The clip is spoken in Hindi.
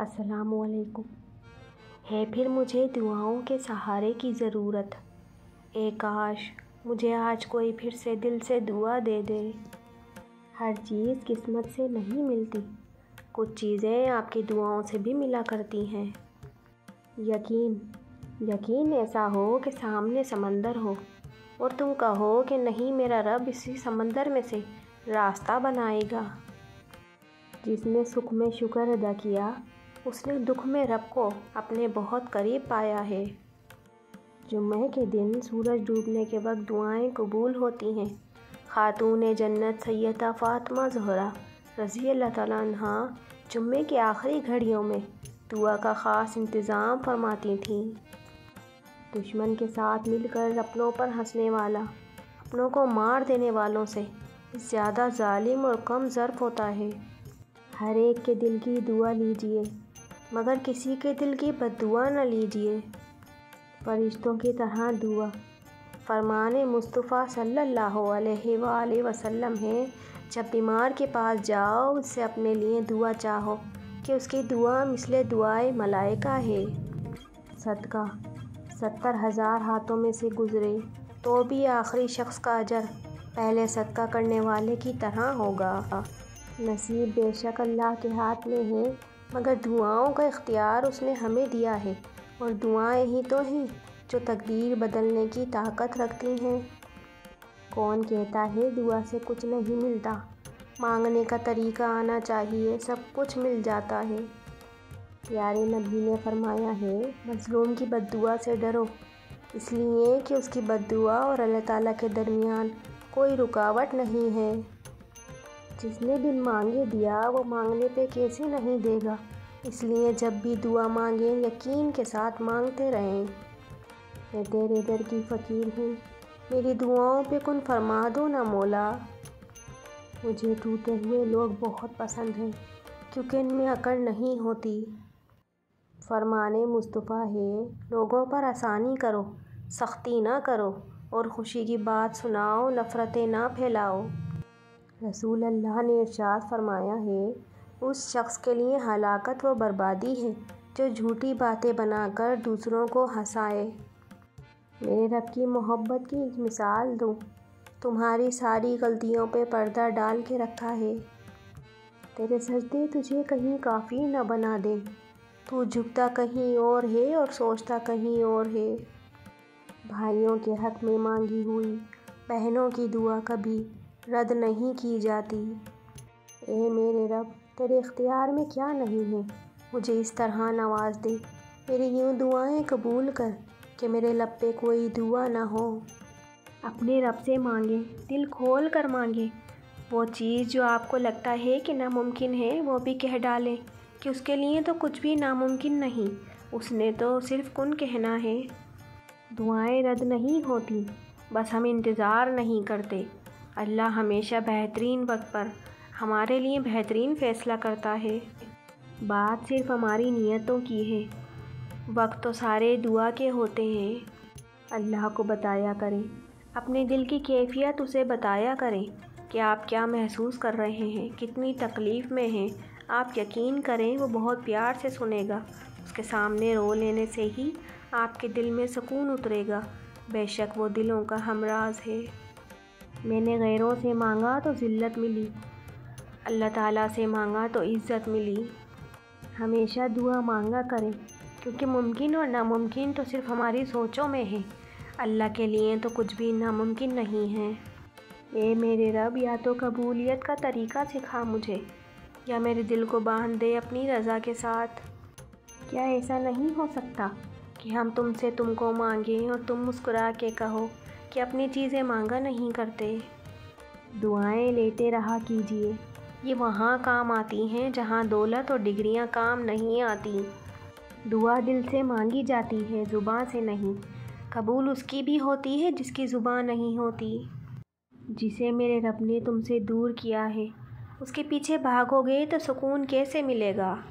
असलकुम है फिर मुझे दुआओं के सहारे की ज़रूरत। ए काश मुझे आज कोई फिर से दिल से दुआ दे दे। हर चीज़ किस्मत से नहीं मिलती। कुछ चीज़ें आपकी दुआओं से भी मिला करती हैं। यकीन यकीन ऐसा हो कि सामने समंदर हो, और तुम कहो कि नहीं मेरा रब इसी समंदर में से रास्ता बनाएगा। जिसने सुख में शुक्र अदा किया उसने दुख में रब को अपने बहुत करीब पाया है। जुम्मे के दिन सूरज डूबने के वक्त दुआएँ कबूल होती हैं। खातून जन्नत सैदा फ़ातिमा जहरा रज़ी अल्लाह जुम्मे की आखिरी घड़ियों में दुआ का ख़ास इंतज़ाम फरमाती थीं। दुश्मन के साथ मिलकर अपनों पर हंसने वाला, अपनों को मार देने वालों से ज़्यादा जालिम और कम ज़र्फ होता है। हर एक के दिल की दुआ लीजिए। मगर किसी के दिल की बदुआ न लीजिए। फरिश्तों की तरह दुआ। फरमान मुस्तफ़ा सल्लल्लाहु अलैहि वसल्लम है, जब बीमार के पास जाओ उससे अपने लिए दुआ चाहो कि उसकी दुआ मिसले दुआए मलाइका है। सदका। सत्तर हज़ार हाथों में से गुज़रे तो भी आखिरी शख्स का अजर पहले सदका करने वाले की तरह होगा। नसीब बेशक अल्लाह के हाथ में है मगर दुआओं का इख्तियार उसने हमें दिया है और दुआएँ ही तो हैं जो तकदीर बदलने की ताकत रखती हैं। कौन कहता है दुआ से कुछ नहीं मिलता? मांगने का तरीका आना चाहिए, सब कुछ मिल जाता है। प्यारे नबी ने फरमाया है, मज़लूम की बददुआ से डरो। इसलिए कि उसकी बददुआ और अल्लाह ताला के दरमियान कोई रुकावट नहीं है। जिसने बिन मांगे दिया, वो मांगने पे कैसे नहीं देगा? इसलिए जब भी दुआ मांगे, यकीन के साथ मांगते रहें। मैं तेरे दर की फ़कीर हूँ। मेरी दुआओं पे कौन फरमा दो ना मोला। मुझे टूटे हुए लोग बहुत पसंद हैं, क्योंकि इनमें अकड़ नहीं होती। फरमाने मुस्तफ़ा है, लोगों पर आसानी करो, सख्ती ना करो, और ख़ुशी की बात सुनाओ, नफ़रतें ना फैलाओ। रसूल अल्लाह ने इरशाद फरमाया, है, उस शख्स के लिए हलाकत व बर्बादी है जो झूठी बातें बनाकर दूसरों को हंसाए। मेरे रब की मोहब्बत की एक मिसाल दूँ। तुम्हारी सारी गलतियों पे पर्दा डाल के रखा है। तेरे सजदे तुझे कहीं काफ़ी न बना दें। तू झुकता कहीं और है और सोचता कहीं और है। भाइयों के हक में मांगी हुई, बहनों की दुआ कभी रद्द नहीं की जाती। ए मेरे रब, तेरे इख्तियार में क्या नहीं है? मुझे इस तरह नवाज़ दे। मेरी यूँ दुआएँ कबूल कर कि मेरे लब पे कोई दुआ ना हो। अपने रब से मांगे, दिल खोल कर मांगे। वो चीज़ जो आपको लगता है कि नामुमकिन है, वो भी कह डालें कि उसके लिए तो कुछ भी नामुमकिन नहीं। उसने तो सिर्फ़ कन कहना है। दुआएँ रद्द नहीं होती, बस हम इंतज़ार नहीं करते। अल्लाह हमेशा बेहतरीन वक्त पर हमारे लिए बेहतरीन फ़ैसला करता है। बात सिर्फ़ हमारी नीयतों की है। वक्त तो सारे दुआ के होते हैं। अल्लाह को बताया करें। अपने दिल की कैफियत उसे बताया करें कि आप क्या महसूस कर रहे हैं, कितनी तकलीफ़ में हैं। आप यकीन करें, वो बहुत प्यार से सुनेगा। उसके सामने रो लेने से ही आपके दिल में सुकून उतरेगा। बेशक वो दिलों का हमराज है। मैंने गैरों से मांगा तो ज़िल्लत मिली। अल्लाह ताला से मांगा तो इज़्ज़त मिली। हमेशा दुआ मांगा करें, क्योंकि मुमकिन और नामुमकिन तो सिर्फ़ हमारी सोचों में है। अल्लाह के लिए तो कुछ भी नामुमकिन नहीं है। ए मेरे रब, या तो कबूलियत का तरीका सिखा मुझे, या मेरे दिल को बाँध दे अपनी रज़ा के साथ। क्या ऐसा नहीं हो सकता कि हम तुमसे तुमको मांगें और तुम मुस्कुरा के कहो कि अपनी चीज़ें मांगा नहीं करते। दुआएँ लेते रहा कीजिए। ये वहाँ काम आती हैं जहाँ दौलत और डिग्रियाँ काम नहीं आती। दुआ दिल से मांगी जाती है ज़ुबान से नहीं। कबूल उसकी भी होती है जिसकी ज़ुबान नहीं होती। जिसे मेरे रब ने तुमसे दूर किया है। उसके पीछे भागोगे तो सुकून कैसे मिलेगा?